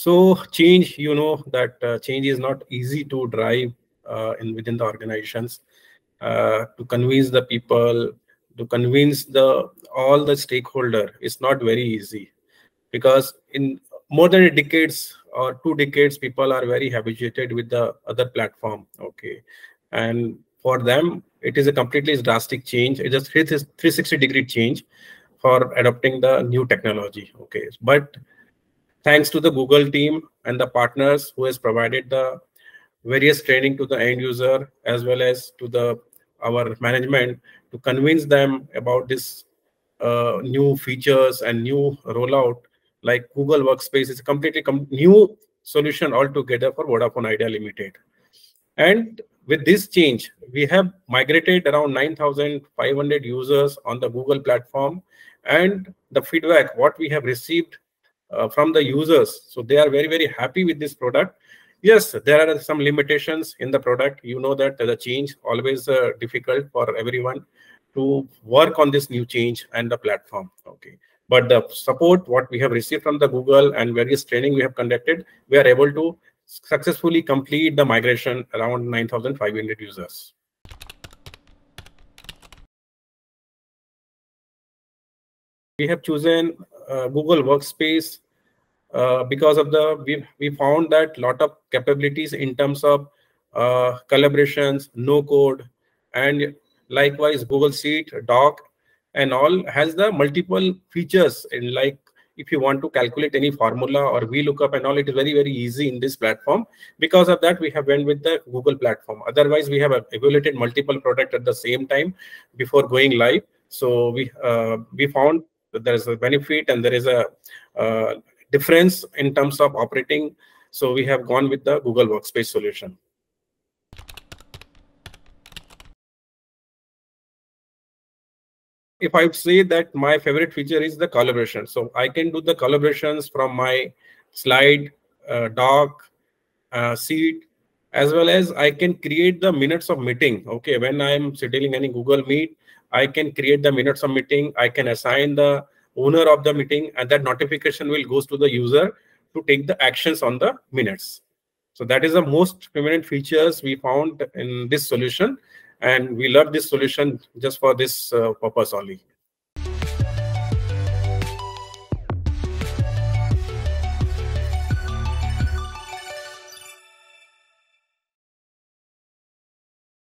So change, you know that uh, change is not easy to drive uh, in within the organizations. Uh, to convince the people, to convince the all the stakeholder, it's not very easy because in more than a decades or two decades, people are very habituated with the other platform. Okay, and for them, it is a completely drastic change. It's a 360 degree change for adopting the new technology. Okay, but thanks to the Google team and the partners who has provided the various training to the end user as well as to the our management to convince them about this uh, new features and new rollout like Google Workspace is a completely com new solution altogether for Vodafone Idea Limited. And with this change, we have migrated around 9,500 users on the Google platform. And the feedback, what we have received uh, from the users. So they are very, very happy with this product. Yes, there are some limitations in the product. You know that the change always uh, difficult for everyone to work on this new change and the platform. Okay. But the support, what we have received from the Google and various training we have conducted, we are able to successfully complete the migration around 9,500 users. We have chosen uh, Google Workspace uh, because of the we we found that lot of capabilities in terms of uh, collaborations, no code, and likewise Google Sheet, Doc, and all has the multiple features And like if you want to calculate any formula or VLOOKUP and all, it is very, very easy in this platform. Because of that, we have went with the Google platform. Otherwise, we have evaluated multiple products at the same time before going live. So we uh, we found there is a benefit and there is a uh, difference in terms of operating. So we have gone with the Google Workspace solution. If I say that my favorite feature is the collaboration. So I can do the collaborations from my slide, uh, doc, uh, sheet, as well as I can create the minutes of meeting. Okay, when I'm scheduling any Google Meet, I can create the minutes of meeting. I can assign the owner of the meeting and that notification will goes to the user to take the actions on the minutes. So that is the most prominent features we found in this solution. And we love this solution just for this uh, purpose only.